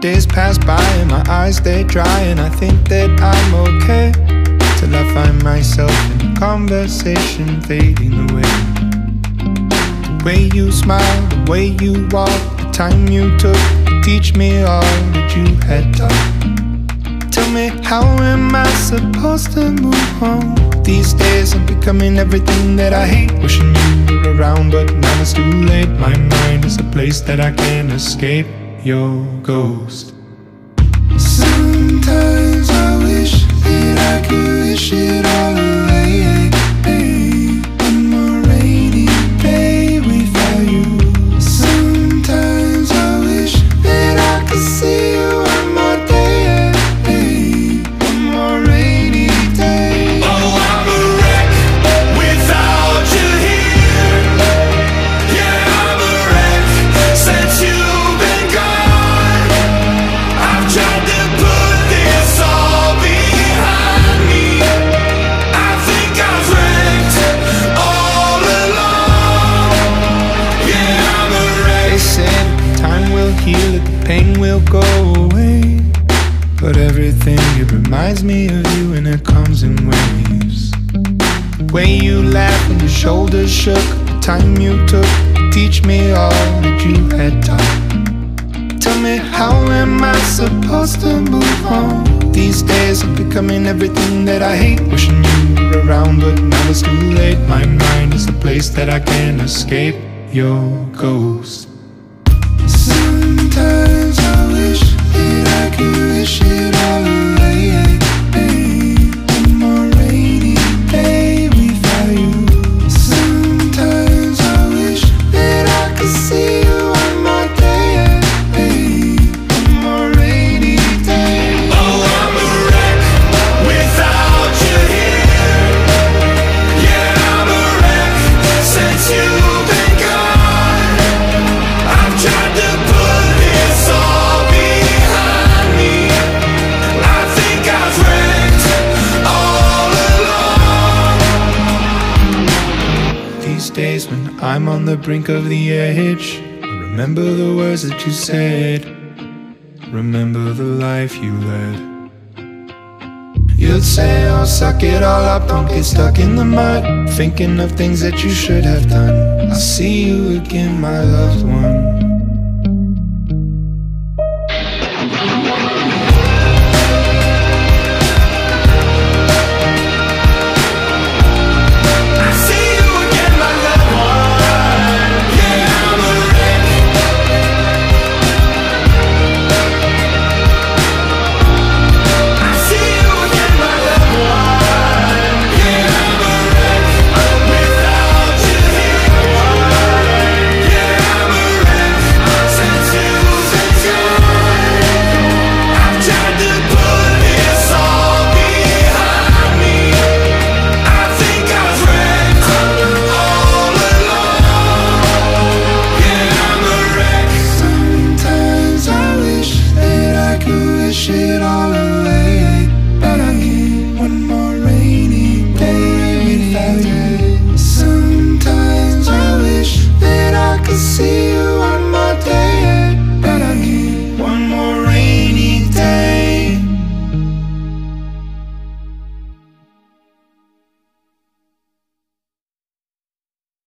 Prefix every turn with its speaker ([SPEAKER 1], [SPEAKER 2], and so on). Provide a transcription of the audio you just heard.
[SPEAKER 1] Days pass by and my eyes they dry And I think that I'm okay. Till I find myself in conversation fading away. The way you smile, the way you walk The time you took to teach me all that you had taught Tell me, how am I supposed to move on? These days I'm becoming everything that I hate. Wishing you were around but now it's too late. My mind is a place that I can't escape Your ghost. Sometimes I wish that I could wish it all pain will go away. But everything, it reminds me of you and it comes in waves. Way you laughed when your shoulders shook, the time you took to teach me all that you had taught. Tell me, how am I supposed to move on? These days I'm becoming everything that I hate. Wishing you were around, but now it's too late. My mind is a place that I can't escape. Your ghost. Days when I'm on the brink of the edge, remember the words that you said. Remember the life you led. You'd say, oh, suck it all up, don't get stuck in the mud. Thinking of things that you should have done. I'll see you again, my loved one.